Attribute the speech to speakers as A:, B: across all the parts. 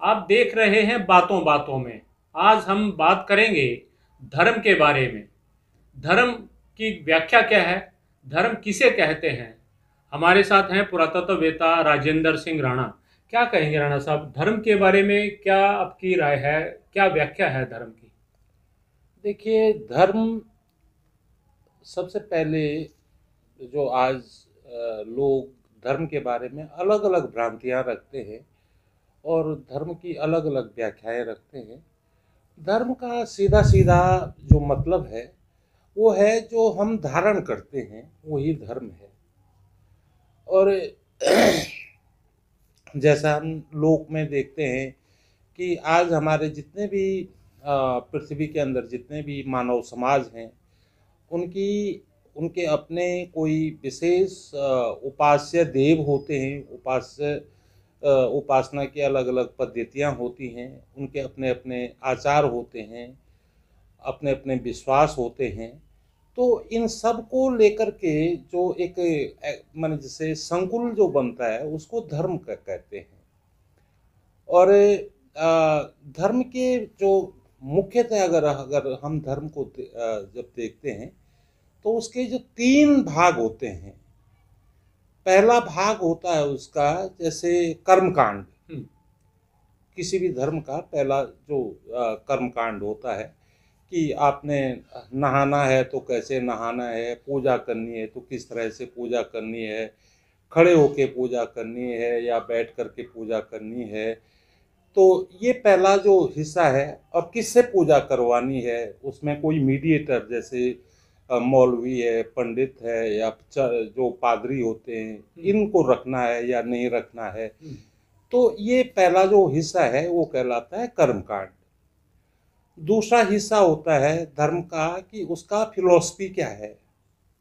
A: आप देख रहे हैं बातों बातों में। आज हम बात करेंगे धर्म के बारे में। धर्म की व्याख्या क्या है? धर्म किसे कहते हैं? हमारे साथ हैं पुरातत्ववेता राजेंद्र सिंह राणा। क्या कहेंगे राणा साहब, धर्म के बारे में क्या आपकी राय है? क्या व्याख्या है धर्म की?
B: देखिए, धर्म सबसे पहले जो आज लोग धर्म के बारे में अलग अलग भ्रांतियाँ रखते हैं। और धर्म की अलग अलग व्याख्याएँ रखते हैं। धर्म का सीधा सीधा जो मतलब है, वो है जो हम धारण करते हैं, वही धर्म है। और जैसा हम लोक में देखते हैं कि आज हमारे जितने भी पृथ्वी के अंदर जितने भी मानव समाज हैं, उनकी, उनके अपने कोई विशेष उपास्य देव होते हैं, उपास्य उपासना की अलग अलग पद्धतियाँ होती हैं, उनके अपने अपने आचार होते हैं अपने अपने विश्वास होते हैं। तो इन सबको लेकर के जो एक मान जैसे संकुल जो बनता है, उसको धर्म कहते हैं। और धर्म के जो मुख्यतः अगर अगर हम धर्म को जब देखते हैं तो उसके जो तीन भाग होते हैं पहला भाग होता है उसका जैसे कर्मकांड हम्म। किसी भी धर्म का पहला जो कर्मकांड होता है कि आपने नहाना है तो कैसे नहाना है पूजा करनी है तो किस तरह से पूजा करनी है खड़े होके पूजा करनी है या बैठ करके पूजा करनी है तो ये पहला जो हिस्सा है और किससे पूजा करवानी है उसमें कोई मीडिएटर जैसे मौलवी है पंडित है या जो पादरी होते हैं हम्म। इनको रखना है या नहीं रखना है? हम्म। तो ये पहला जो हिस्सा है वो कहलाता है कर्मकांड। दूसरा हिस्सा होता है धर्म का कि उसका फिलोसफी क्या है?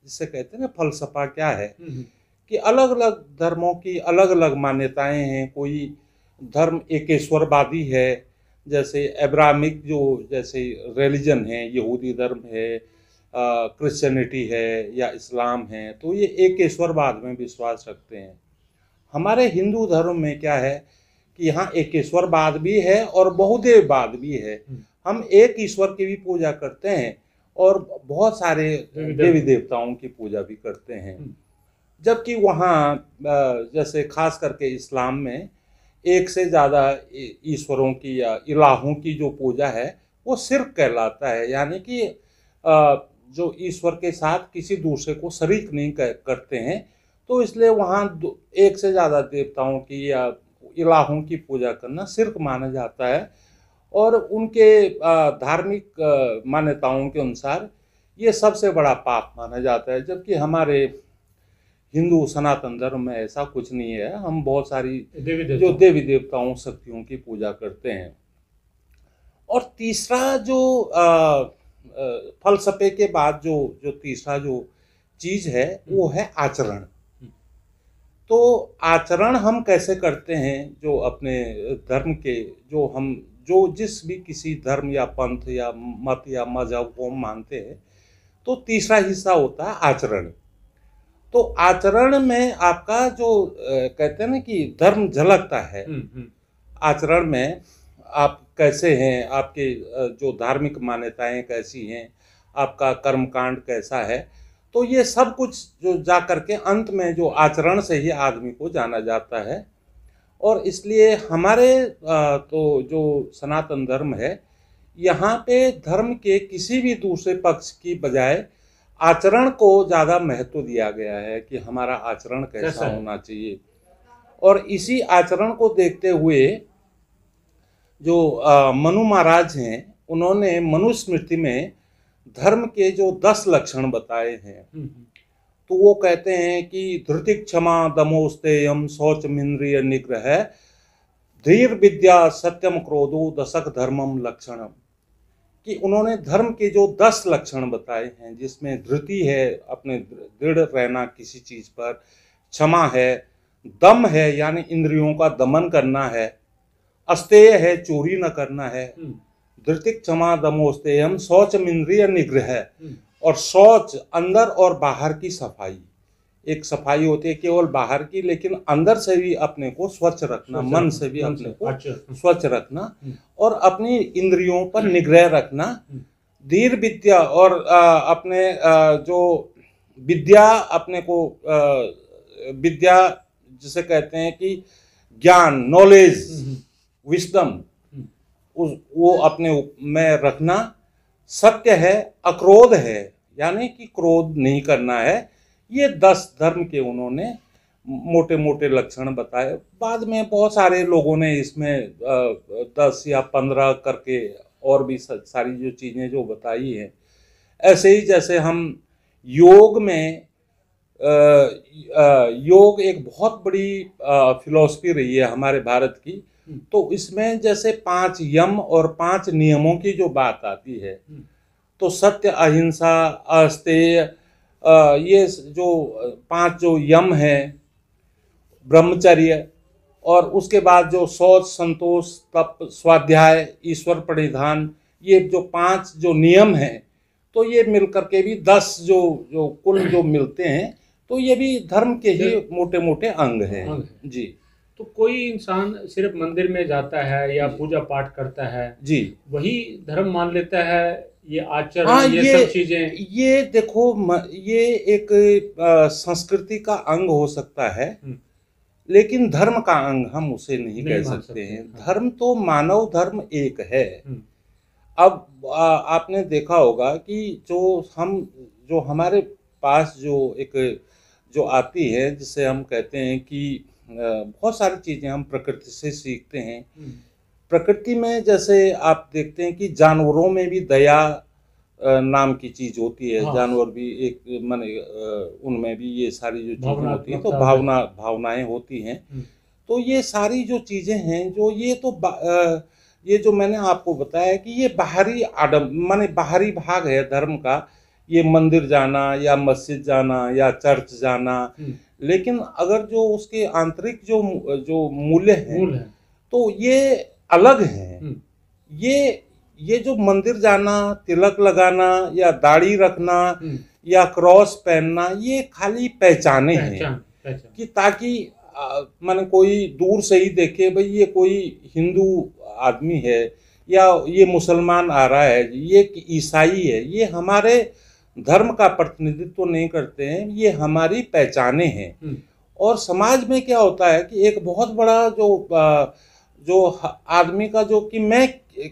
B: जिसे कहते हैं ना फलसफा क्या है? हम्म, कि अलग अलग धर्मों की अलग अलग मान्यताएँ हैं। कोई धर्म एकेश्वरवादी है जैसे एब्रामिक जो जैसे रिलीजन है यहूदी धर्म है क्रिश्चियनिटी है या इस्लाम है तो ये एक ईश्वरवाद में विश्वास रखते हैं। हमारे हिंदू धर्म में क्या है कि यहाँ एक ईश्वरवाद भी है और बहुदेववाद भी है। हम्म। हम एक ईश्वर की भी पूजा करते हैं और बहुत सारे देवी देवताओं की पूजा भी करते हैं। हम्म। जबकि वहाँ जैसे खास करके इस्लाम में एक से ज़्यादा ईश्वरों की या इलाहों की जो पूजा है वो सिर्फ़ कहलाता है। यानी कि जो ईश्वर के साथ किसी दूसरे को शरीक नहीं करते हैं तो इसलिए वहाँ एक से ज़्यादा देवताओं की या इलाहों की पूजा करना सिर्क माना जाता है। और उनके धार्मिक मान्यताओं के अनुसार ये सबसे बड़ा पाप माना जाता है जबकि हमारे हिंदू सनातन धर्म में ऐसा कुछ नहीं है। हम बहुत सारी देवी जो देवी देवताओं शक्तियों की पूजा करते हैं। और तीसरा जो आ, फलसफे के बाद जो जो तीसरा जो चीज़ है वो है आचरण। तो आचरण हम कैसे करते हैं जो अपने धर्म के जो हम जो जिस भी किसी धर्म या पंथ या मत या मज़हब को हम मानते हैं तो तीसरा हिस्सा होता है आचरण। तो आचरण में आपका जो कहते हैं ना कि धर्म झलकता है हम्म, हम्म। आचरण में आप कैसे हैं? आपके जो धार्मिक मान्यताएँ कैसी हैं? आपका कर्मकांड कैसा है? तो ये सब कुछ जो जा करके अंत में जो आचरण से ही आदमी को जाना जाता है। और इसलिए हमारे तो जो सनातन धर्म है यहाँ पे धर्म के किसी भी दूसरे पक्ष की बजाय आचरण को ज़्यादा महत्व दिया गया है कि हमारा आचरण कैसा होना चाहिए। और इसी आचरण को देखते हुए जो मनु महाराज हैं उन्होंने मनुस्मृति में धर्म के जो दस लक्षण बताए हैं हम्म, हम्म। तो वो कहते हैं कि धृति क्षमा दमोस्तेयम शौच मिंद्रिय निग्रह धीर विद्या सत्यम क्रोधो दशक धर्मम लक्षणम कि उन्होंने धर्म के जो दस लक्षण बताए हैं जिसमें धृति है अपने दृढ़ रहना किसी चीज़ पर क्षमा है दम है यानी इंद्रियों का दमन करना है अस्तेय है चोरी न करना है हम्म। धृतिक क्षमा दमोस्तेयम शौच इंद्रिय निग्रह हम्म। और शौच अंदर और बाहर की सफ़ाई एक सफ़ाई होती है केवल बाहर की लेकिन अंदर से भी अपने को स्वच्छ रखना मन से भी अपने को
A: अच्छा हम्म,
B: स्वच्छ रखना। और अपनी इंद्रियों पर निग्रह रखना। धीर विद्या और अ, अपने अ, जो विद्या अपने को अ, विद्या जिसे कहते हैं कि ज्ञान नॉलेज विस्डम। उस वो अपने में रखना सत्य है अक्रोध है यानी कि क्रोध नहीं करना है ये दस धर्म के उन्होंने मोटे मोटे लक्षण बताए बाद में बहुत सारे लोगों ने इसमें दस या पंद्रह करके और भी सारी जो चीज़ें जो बताई हैं ऐसे ही जैसे हम योग में अ, अ, योग एक बहुत बड़ी फिलॉसफी रही है हमारे भारत की। तो इसमें जैसे पाँच यम और पाँच नियमों की जो बात आती है
A: हम्म।
B: तो सत्य अहिंसा अस्तेय ये जो पाँच जो यम हैं ब्रह्मचर्य और उसके बाद जो शौच संतोष तप स्वाध्याय ईश्वर परिधान ये जो पाँच जो नियम हैं तो ये मिलकर के भी दस जो जो कुल जो मिलते हैं तो ये भी धर्म के ही मोटे मोटे अंग हैं। जी
A: तो कोई इंसान सिर्फ़ मंदिर में जाता है या पूजा पाठ करता है
B: जी।
A: वही धर्म मान लेता है ये आचरण
B: हाँ,
A: ये,
B: ये-
A: सब चीज़ें।
B: ये देखो ये एक संस्कृति का अंग हो सकता है
A: हम्म।
B: लेकिन धर्म का अंग हम उसे नहीं,
A: नहीं
B: कह सकते
A: सकते,
B: हैं।
A: हाँ।
B: धर्म तो मानव धर्म एक है।
A: हम्म,
B: अब आ, आपने देखा होगा कि जो हम जो हमारे पास जो एक जो आती है जिसे हम कहते हैं कि बहुत सारी चीज़ें हम प्रकृति से सीखते हैं।
A: हम्म,
B: प्रकृति में जैसे आप देखते हैं कि जानवरों में भी दया नाम की चीज़ होती है।
A: हाँ।
B: जानवर भी एक माने उनमें भी ये सारी जो चीज़ें होती हैं तो भावना भावनाएँ होती हैं।
A: हम्म।
B: तो ये सारी जो चीज़ें हैं जो ये तो ये जो मैंने आपको बताया कि ये बाहरी आडम माने बाहरी भाग है धर्म का। ये मंदिर जाना या मस्जिद जाना या चर्च जाना।
A: हम्म,
B: लेकिन अगर जो उसके आंतरिक जो जो मूल्य हैं
A: मूल है।
B: तो ये अलग हैं।
A: हम्म,
B: ये ये जो मंदिर जाना तिलक लगाना या दाढ़ी रखना
A: हम्म,
B: या क्रॉस पहनना ये खाली पहचाने हैं। कि ताकि माने कोई दूर से ही देखे भाई ये कोई हिंदू आदमी है या ये मुसलमान आ रहा है ये ईसाई है ये हमारे धर्म का प्रतिनिधित्व नहीं करते हैं ये हमारी पहचाने हैं।
A: हम्म,
B: और समाज में क्या होता है कि एक बहुत बड़ा जो जो आदमी का जो कि मैं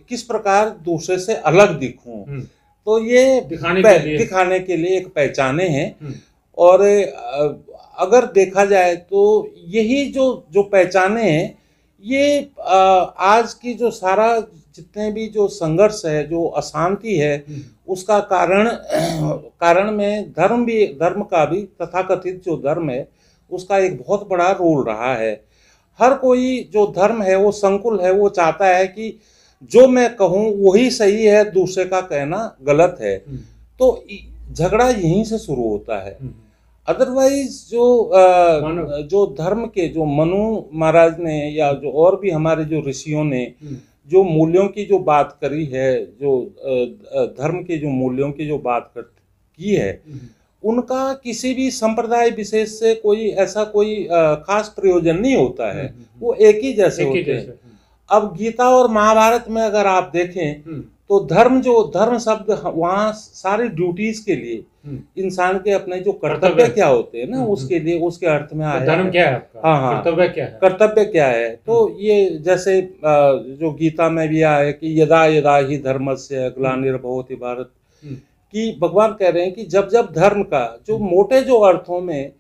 B: किस प्रकार दूसरे से अलग दिखूं
A: हम्म,
B: तो ये
A: दिखाने के लिए।
B: दिखाने के लिए एक पहचाने हैं।
A: हम्म,
B: और अगर देखा जाए तो यही जो जो पहचाने हैं ये आज की जो सारा जितने भी जो संघर्ष है जो अशांति है उसका कारण कारण में धर्म भी धर्म का भी तथाकथित जो धर्म है उसका एक बहुत बड़ा रोल रहा है। हर कोई जो धर्म है वो संकुल है वो चाहता है कि जो मैं कहूँ वही सही है दूसरे का कहना गलत है।
A: हम्म,
B: तो झगड़ा यहीं से शुरू होता है।
A: हम्म,
B: अदरवाइज़ जो अ,
A: मानव-
B: जो धर्म के जो मनु महाराज ने या जो और भी हमारे जो ऋषियों ने
A: हम्म,
B: जो मूल्यों की जो बात करी है जो धर्म के जो मूल्यों की जो बात कर की है
A: हम्म,
B: उनका किसी भी संप्रदाय विशेष से कोई ऐसा कोई खास प्रयोजन नहीं होता है।
A: हम्म, हम्म,
B: वो एक ही जैसे
A: एक
B: होते हैं। अब गीता और महाभारत में अगर आप देखें तो धर्म जो धर्म शब्द वहाँ सारी ड्यूटीज़ के लिए
A: हम्म।
B: इंसान के अपने जो कर्तव्य। क्या होते हैं ना
A: हम्म,
B: उसके लिए उसके अर्थ में
A: तो
B: आया
A: धर्म क्या है आपका?
B: हाँ, हाँ।
A: कर्तव्य क्या है?
B: कर्तव्य क्या है? तो ये जैसे जो गीता में भी आया है कि यदा यदा ही धर्मस्य ग्लानिर्भवति भारत।
A: हम्म,
B: कि भगवान कह रहे हैं कि जब जब धर्म का जो मोटे जो अर्थों में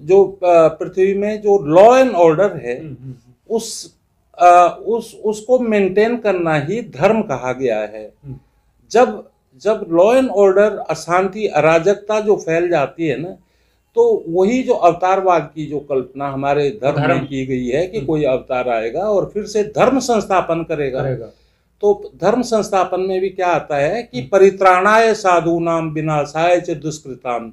B: जो पृथ्वी में जो लॉ एंड ऑर्डर है
A: हम्म, हम्म,
B: उस उस उसको मेंटेन करना ही धर्म कहा गया है।
A: हम्म,
B: जब जब लॉ एंड ऑर्डर अशांति अराजकता जो फैल जाती है ना तो वही जो अवतारवाद की जो कल्पना हमारे धर्म
A: धर्म।
B: में की गई है कि
A: हम्म।
B: कोई अवतार आएगा और फिर से धर्म संस्थापन करेगा।
A: करेगा।
B: तो धर्म संस्थापन में भी क्या आता है कि परित्राणाय साधु नाम विनाशाय च दुष्कृताम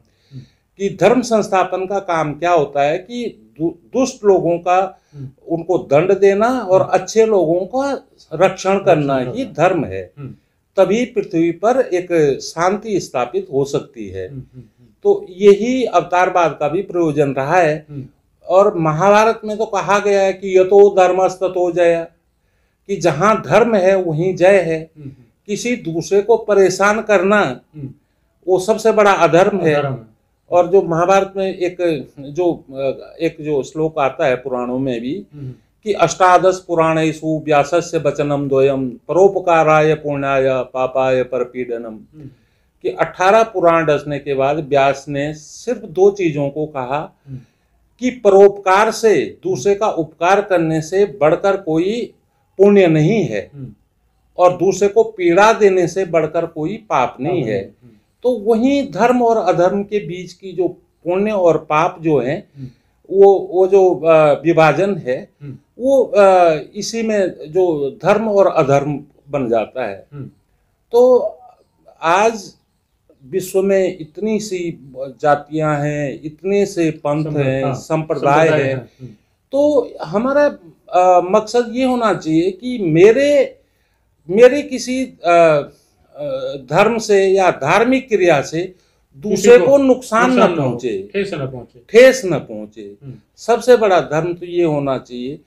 B: कि धर्म संस्थापन का काम क्या होता है कि दुष्ट लोगों का
A: हम्म,
B: उनको दंड देना और अच्छे लोगों का रक्षण करना ही धर्म है।
A: हम्म,
B: तभी पृथ्वी पर एक शांति स्थापित हो सकती है।
A: हम्म, हम्म, हम्म,
B: तो यही अवतारवाद का भी प्रयोजन रहा है।
A: हम्म,
B: और महाभारत में तो कहा गया है कि यतो धर्मस्ततो जय कि जहाँ धर्म है वहीं जय है।
A: हम्म,
B: किसी दूसरे को परेशान करना
A: हम्म,
B: वो सबसे बड़ा अधर्म
A: धर्म है।
B: और जो महाभारत में एक जो एक जो श्लोक आता है पुराणों में भी
A: हम्म,
B: कि अष्टादश पुराणेषु व्यासस्य वचनम द्वयम परोपकाराय पुण्याय पापाय परपीडनम
A: हम्म,
B: कि अठारह पुराण रचने के बाद व्यास ने सिर्फ़ दो चीज़ों को कहा
A: हम्म,
B: कि परोपकार से दूसरे का उपकार करने से बढ़कर कोई पुण्य नहीं है और दूसरे को पीड़ा देने से बढ़कर कोई पाप नहीं है। तो वही धर्म और अधर्म के बीच की जो पुण्य और पाप जो है
A: हम्म,
B: वो वो जो विभाजन है
A: हम्म,
B: वो इसी में जो धर्म और अधर्म बन जाता है।
A: हम्म,
B: तो आज विश्व में इतनी सी जातियाँ हैं इतने से पंथ हैं
A: हाँ,
B: संप्रदाय हैं।
A: है,
B: तो हमारा अ, मकसद ये होना चाहिए कि मेरे मेरे किसी अ, धर्म से या धार्मिक क्रिया से दूसरे
A: को
B: नुकसान न
A: हो,
B: पहुँचे।
A: ठेस न पहुँचे।
B: ठेस न पहुँचे।
A: हम्म,
B: सबसे बड़ा धर्म तो ये होना चाहिए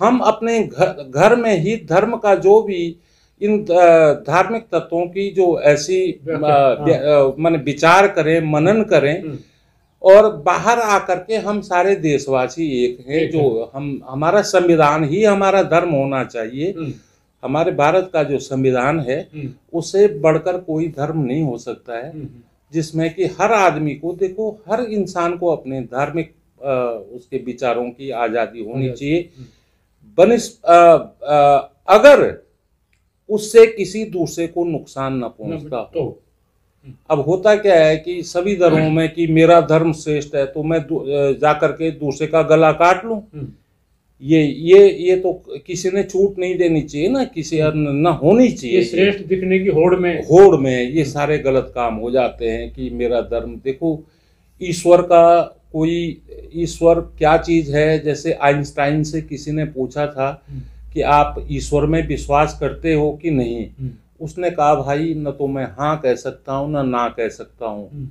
B: हम अपने घर घर में ही धर्म का जो भी इन धार्मिक तत्वों की जो ऐसी अ, माने विचार करें मनन करें
A: हम्म,
B: और बाहर आकर के हम सारे देशवासी एक हैं जो हम हमारा संविधान ही हमारा धर्म होना चाहिए।
A: हम्म,
B: हमारे भारत का जो संविधान है उसे बढ़कर कोई धर्म नहीं हो सकता है
A: हम्म,
B: जिसमें कि हर आदमी को देखो हर इंसान को अपने धार्मिक उसके विचारों की आज़ादी होनी चाहिए।
A: हम्म।
B: बनिस अगर उससे किसी दूसरे को नुकसान ना पहुँचता हो।
A: तो
B: अब होता क्या है कि सभी धर्मों में कि मेरा धर्म श्रेष्ठ है तो मैं जाकर के दूसरे का गला काट लूँ।
A: हम्म,
B: ये ये ये तो किसी ने छूट नहीं देनी चाहिए ना किसी न न होनी चाहिए
A: ये। श्रेष्ठ दिखने की होड़ में।
B: होड़ में ये सारे गलत काम हो जाते हैं कि मेरा धर्म देखो ईश्वर का कोई ईश्वर क्या चीज़ है? जैसे आइंस्टाइन से किसी ने पूछा था
A: हम्म,
B: कि आप ईश्वर में विश्वास करते हो कि नहीं?
A: हम्म,
B: उसने कहा भाई न तो मैं हाँ कह सकता हूँ न ना कह सकता हूँ।
A: हम्म,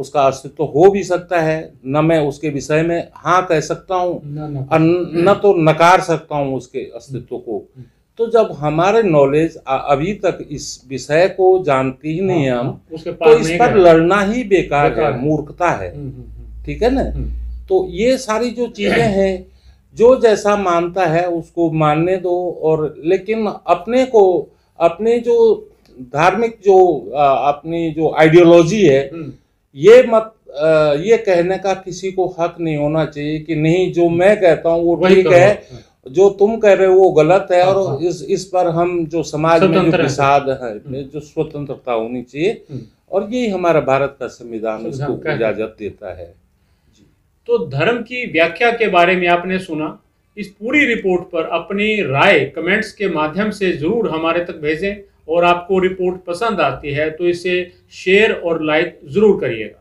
B: उसका अस्तित्व हो भी सकता है न मैं उसके विषय में हाँ कह सकता हूँ और न तो नकार सकता हूँ उसके अस्तित्व को।
A: हम्म।
B: तो जब हमारे नॉलेज अभी तक इस विषय को जानती ही नहीं हाँ, हम
A: हाँ,
B: तो इस पर लड़ना ही बेकार है। मूर्खता है।
A: हम्म, हम्म,
B: ठीक है ना? तो ये सारी जो चीज़ें हैं जो जैसा मानता है उसको मानने दो और लेकिन अपने को अपने जो धार्मिक जो अपनी जो आइडियोलॉजी है ये मत अ, ये कहने का किसी को हक नहीं होना चाहिए कि नहीं जो मैं कहता हूँ वो ठीक है जो तुम कह रहे हो वो गलत है
A: हाँ,
B: और
A: हाँ।
B: इस इस पर हम जो समाज में जो
A: स्वतंत्र है।
B: है। जो स्वतंत्रता होनी चाहिए
A: हम्म।
B: और यही हमारा भारत का संविधान
A: संविधान
B: उसको इजाज़त देता है
A: तो धर्म की व्याख्या के बारे में आपने सुना इस पूरी रिपोर्ट पर अपनी राय कमेंट्स के माध्यम से ज़रूर हमारे तक भेजें और आपको रिपोर्ट पसंद आती है तो इसे शेयर और लाइक ज़रूर करिएगा।